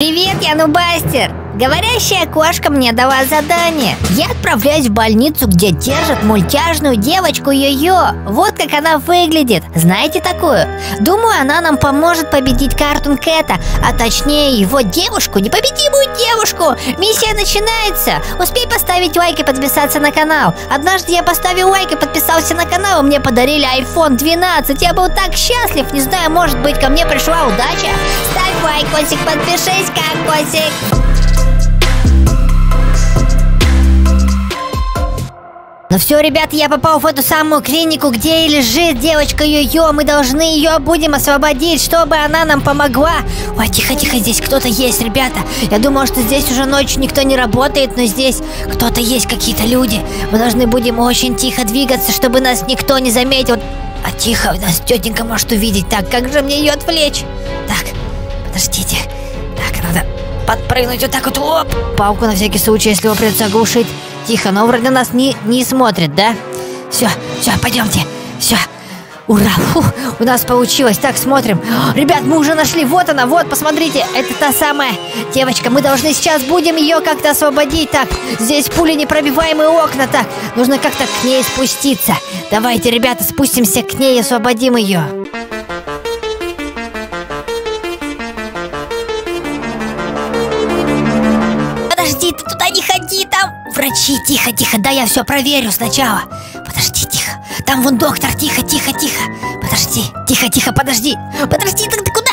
Привет, я Нубастер! Говорящая кошка мне дала задание. Я отправляюсь в больницу, где держат мультяжную девочку Йо-Йо. Вот как она выглядит. Знаете такую? Думаю, она нам поможет победить Картун Кэта, а точнее его девушку, непобедимую девушку. Миссия начинается. Успей поставить лайк и подписаться на канал. Однажды я поставил лайк и подписался на канал, и мне подарили iPhone 12. Я был так счастлив. Не знаю, может быть, ко мне пришла удача. Ставь лайк, Косик, подпишись, Косик. Ну все, ребята, я попал в эту самую клинику, где и лежит девочка Йо-Йо. Мы должны ее будем освободить, чтобы она нам помогла. Ой, тихо-тихо, здесь кто-то есть, ребята. Я думал, что здесь уже ночью никто не работает, но здесь кто-то есть, какие-то люди. Мы должны будем очень тихо двигаться, чтобы нас никто не заметил. А тихо, нас тетенька может увидеть. Так, как же мне ее отвлечь? Подождите. Так, надо подпрыгнуть вот так вот. Оп! Палку на всякий случай, если его придется оглушить. Тихо, но вроде нас не, не смотрит, да? Все, все, пойдемте. Все. Ура! Фу, у нас получилось. Так, смотрим. Ребят, мы уже нашли. Вот она, вот, посмотрите. Это та самая девочка. Мы должны сейчас будем ее как-то освободить. Так, здесь пули непробиваемые окна. Так, нужно как-то к ней спуститься. Давайте, ребята, спустимся к ней и освободим ее. Врачи. Тихо, тихо, да я все проверю сначала. Подожди, тихо. Там вон доктор, тихо, тихо, тихо. Подожди, тихо, тихо, подожди. Подожди, ты, ты куда?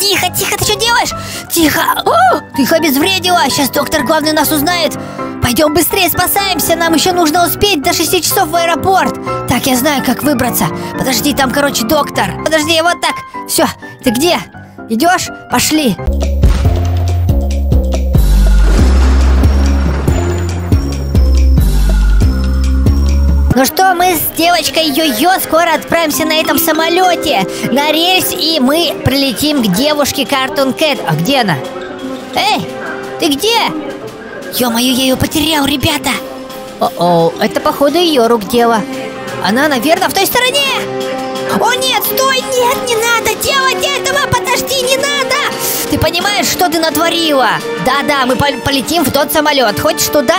Тихо, тихо, ты что делаешь? Тихо. О, ты их обезвредила. Сейчас доктор главный нас узнает. Пойдем быстрее, спасаемся. Нам еще нужно успеть до 6 часов в аэропорт. Так, я знаю, как выбраться. Подожди, там, короче, доктор. Подожди, вот так. Все, ты где? Идешь? Пошли. Ну что, мы с девочкой Йо-Йо скоро отправимся на этом самолете на рейс, и мы прилетим к девушке Картун Кэт. А где она? Эй, ты где? Ё-моё, я ее потерял, ребята! О-о, это походу ее рук дело. Она, наверное, в той стороне! О нет, стой, нет, не надо делать этого, подожди, не надо! Ты понимаешь, что ты натворила? Да-да, мы пол- полетим в тот самолет. Хочешь туда?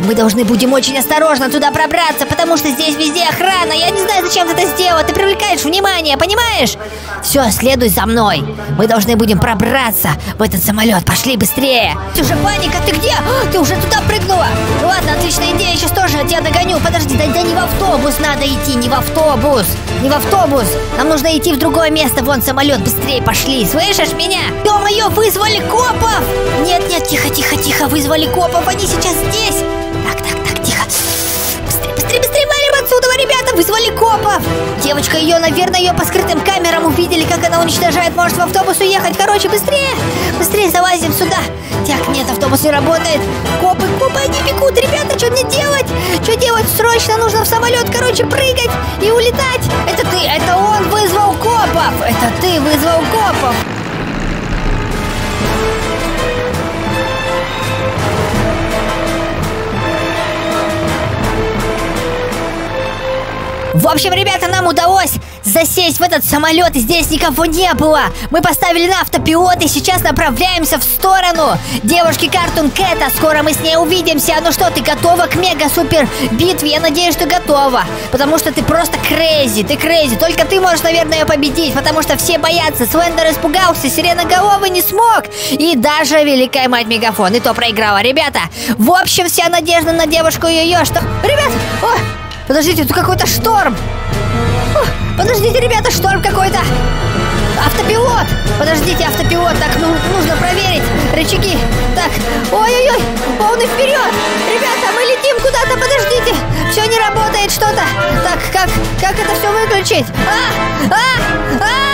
Мы должны будем очень осторожно туда пробраться, потому что здесь везде охрана. Я не знаю, зачем ты это сделал. Ты привлекаешь внимание, понимаешь? Все, следуй за мной. Мы должны будем пробраться в этот самолет. Пошли быстрее. Ты уже паника, ты где? А, Ты уже туда прыгнула. Ну Ладно, отличная идея. Сейчас тоже тебя догоню. Подожди, да, да не в автобус надо идти, не в автобус. Не в автобус. Нам нужно идти в другое место. Вон самолет, быстрее пошли. Слышишь меня? Ё-моё, вызвали копов! Нет, нет, тихо, тихо, тихо, вызвали копов. Они сейчас здесь. Так, так, так, тихо. Быстрее, быстрее, быстрее валим отсюда, ребята! Вызвали копов! Девочка ее, наверное, ее по скрытым камерам увидели, как она уничтожает. Может, в автобус уехать. Короче, быстрее! Быстрее залазим сюда. Так, нет, автобус не работает. Копы, копы, они бегут. Ребята, что мне делать? Что делать? Срочно нужно в самолет, короче, прыгать и улетать. Это ты, это он вызвал копов. Это ты вызвал копов. В общем, ребята, нам удалось засесть в этот самолет, и здесь никого не было. Мы поставили на автопилот и сейчас направляемся в сторону девушки Cartoon Cat а. Скоро мы с ней увидимся. Ну что, ты готова к мега-супер битве? Я надеюсь, что готова. Потому что ты просто crazy, ты crazy. Только ты можешь, наверное, победить, потому что все боятся. Слендер испугался, Сиреноголовый не смог. И даже Великая Мать Мегафон и то проиграла. Ребята, в общем, вся надежда на девушку ее, что... Ребят, о, Подождите, тут какой-то шторм! Подождите, ребята, шторм какой-то! Автопилот! Подождите, автопилот, так, ну, нужно проверить рычаги. Так, ой-ой-ой, полный вперед! Ребята, мы летим куда-то, подождите! Все не работает что-то. Так, как, как это все выключить? А! А! А!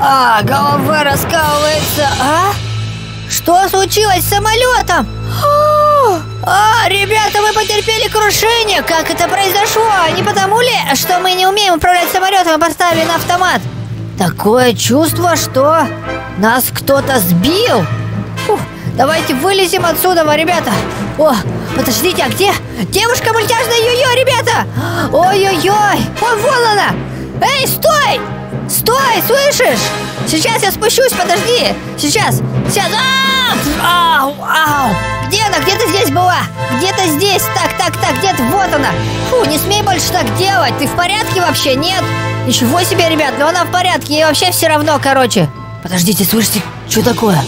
А, а, голова раскалывается. А? Что случилось с самолетом? А, ребята, мы потерпели крушение. Как это произошло? Не потому ли, что мы не умеем управлять самолетом и поставили на автомат? Такое чувство, что нас кто-то сбил. Фух, давайте вылезем отсюда, ребята. О, Подождите, а где? Девушка мультяшная йо-йо, ребята! Ой-ой-ой! Вон, вон она! Эй, стой! Стой, слышишь? Сейчас я спущусь, подожди! Сейчас, сейчас! Ау, ау! Где она? Где ты здесь была? Где-то здесь! Так, так, так, где-то, вот она! Фу, не смей больше так делать! Ты в порядке вообще? Нет? Ничего себе, ребят, но она в порядке, ей вообще все равно, короче. Подождите, слышите, что такое?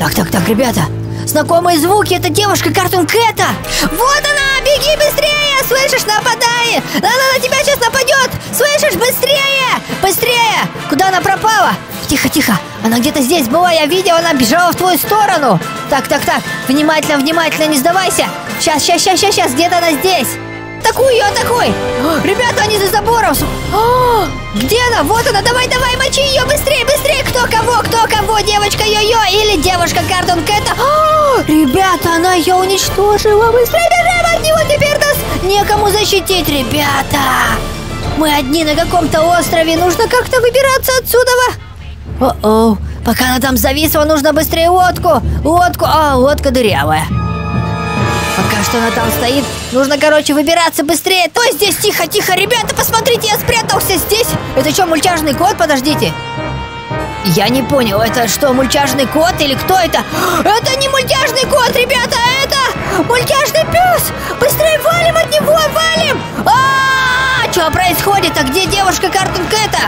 Так, так, так, ребята, знакомые звуки, это девушка Картун Кэта. Вот она, беги быстрее, слышишь, нападай. Она на тебя сейчас нападет, слышишь, быстрее, быстрее. Куда она пропала? Тихо, тихо, она где-то здесь была, я видел, она бежала в твою сторону. Так, так, так, внимательно, внимательно, не сдавайся. Сейчас, сейчас, сейчас, сейчас, где-то она здесь. Атакуй ее, атакуй! Ребята, они за забором! О, где она? Вот она! Давай, давай, мочи ее! Быстрее, быстрее! Кто кого? Кто кого? Девочка Йо-Йо или девушка Картон Кэта? О, ребята, она ее уничтожила! Быстрее бежим от него! Теперь нас некому защитить, ребята! Мы одни на каком-то острове, нужно как-то выбираться отсюда! О-о, пока она там зависла, нужно быстрее лодку! Лодку! А, лодка дырявая. Что она там стоит. Нужно, короче, выбираться быстрее. То здесь тихо, тихо, ребята, посмотрите, я спрятался здесь. Это что, мультяжный кот? Подождите. Я не понял, это что, мультяжный кот или кто это? Это не мультяжный кот, ребята, это мультяжный пес. Быстрее валим от него, валим. А, что происходит? А где девушка Картун Кэта?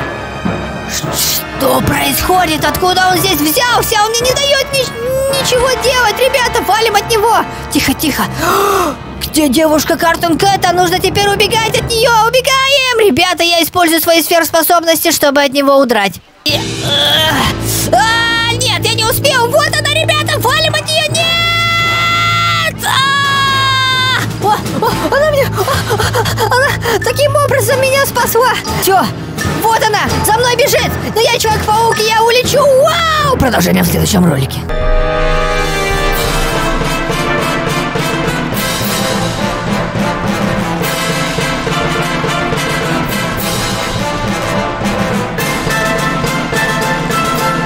Что происходит? Откуда он здесь взялся? Он мне не дает ни ничего делать, ребята, валим от него. Тихо, тихо. Где девушка Картун Кэта? Нужно теперь убегать от нее. Убегаем! Ребята, я использую свои сверхспособности, чтобы от него удрать. Э, а, нет, я не успел. Вот она, ребята, валим от нее. Нет! А! О, она меня... Она таким образом меня спасла. Все, вот она, за мной бежит. Но я Человек-паук, и я улечу. Вау! Продолжение в следующем ролике.